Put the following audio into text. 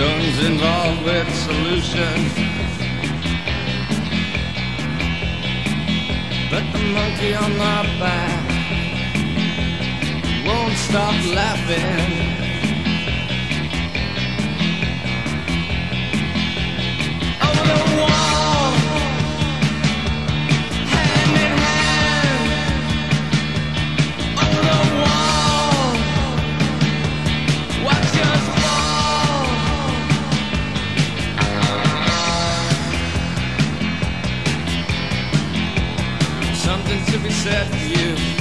tongues involved with solutions. But the monkey on my back won't stop laughing. set you.